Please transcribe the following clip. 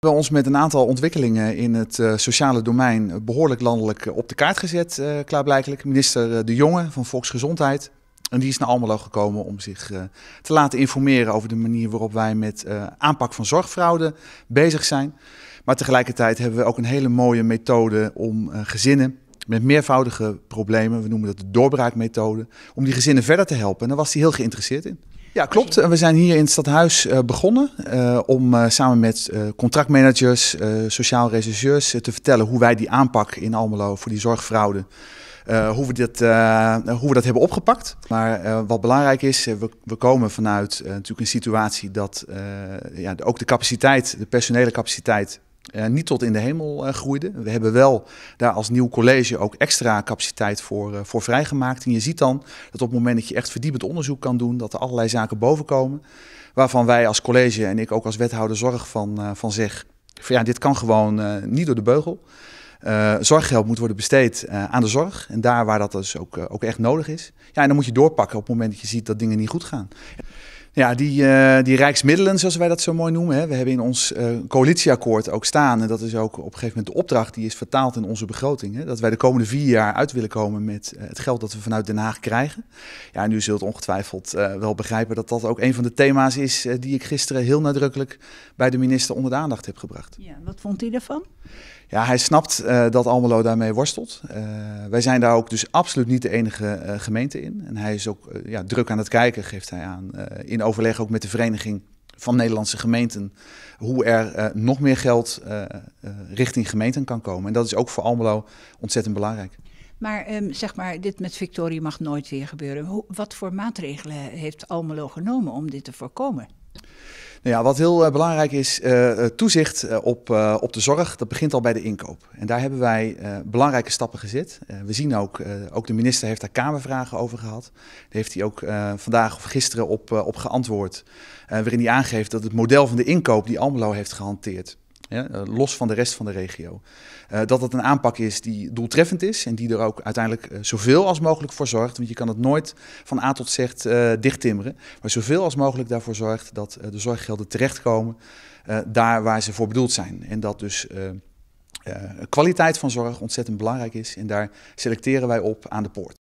We hebben ons met een aantal ontwikkelingen in het uh, sociale domein behoorlijk landelijk op de kaart gezet, uh, klaarblijkelijk. Minister De Jonge van Volksgezondheid. En die is naar Almelo gekomen om zich te laten informeren over de manier waarop wij met aanpak van zorgfraude bezig zijn. Maar tegelijkertijd hebben we ook een hele mooie methode om gezinnen met meervoudige problemen, we noemen dat de doorbraakmethode, om die gezinnen verder te helpen. En daar was hij heel geïnteresseerd in. Ja, klopt. We zijn hier in het stadhuis uh, begonnen uh, om uh, samen met contractmanagers, sociaal rechercheurs te vertellen hoe wij die aanpak in Almelo voor die zorgfraude, hoe, we dit, hoe we dat hebben opgepakt. Maar wat belangrijk is, we, we komen vanuit natuurlijk een situatie dat ja, ook de capaciteit, de personele capaciteit uh, niet tot in de hemel uh, groeide. We hebben wel daar als nieuw college ook extra capaciteit voor, uh, voor vrijgemaakt. En je ziet dan dat op het moment dat je echt verdiepend onderzoek kan doen, dat er allerlei zaken bovenkomen. Waarvan wij als college en ik ook als wethouder zorg van, van zeg, van ja, dit kan gewoon niet door de beugel. zorggeld moet worden besteed aan de zorg. En daar waar dat dus ook, ook echt nodig is. Ja, en dan moet je doorpakken op het moment dat je ziet dat dingen niet goed gaan. Ja, die, uh, die rijksmiddelen, zoals wij dat zo mooi noemen. Hè. We hebben in ons uh, coalitieakkoord ook staan, en dat is ook op een gegeven moment de opdracht die is vertaald in onze begroting. Hè, dat wij de komende vier jaar uit willen komen met uh, het geld dat we vanuit Den Haag krijgen. Ja, en u zult ongetwijfeld wel begrijpen dat dat ook een van de thema's is die ik gisteren heel nadrukkelijk bij de minister onder de aandacht heb gebracht. Ja, wat vond u daarvan? Ja, hij snapt uh, dat Almelo daarmee worstelt. Uh, wij zijn daar ook dus absoluut niet de enige uh, gemeente in. En hij is ook ja, druk aan het kijken, geeft hij aan, in overleg ook met de Vereniging van Nederlandse Gemeenten, hoe er nog meer geld richting gemeenten kan komen. En dat is ook voor Almelo ontzettend belangrijk. Maar um, zeg maar, dit met Victorie mag nooit weer gebeuren. Wat voor maatregelen heeft Almelo genomen om dit te voorkomen? Nou ja, wat heel uh, belangrijk is, uh, toezicht uh, op, op de zorg, dat begint al bij de inkoop. En daar hebben wij belangrijke stappen gezet. we zien ook, ook de minister heeft daar Kamervragen over gehad. Daar heeft hij ook vandaag of gisteren op, op geantwoord, waarin hij aangeeft dat het model van de inkoop die Almelo heeft gehanteerd, ja, los van de rest van de regio. Uh, dat het een aanpak is die doeltreffend is en die er ook uiteindelijk uh, zoveel als mogelijk voor zorgt. Want je kan het nooit van A tot Z uh, dichttimmeren, maar zoveel als mogelijk daarvoor zorgt dat de zorggelden terechtkomen daar waar ze voor bedoeld zijn. En dat dus kwaliteit van zorg ontzettend belangrijk is en daar selecteren wij op aan de poort.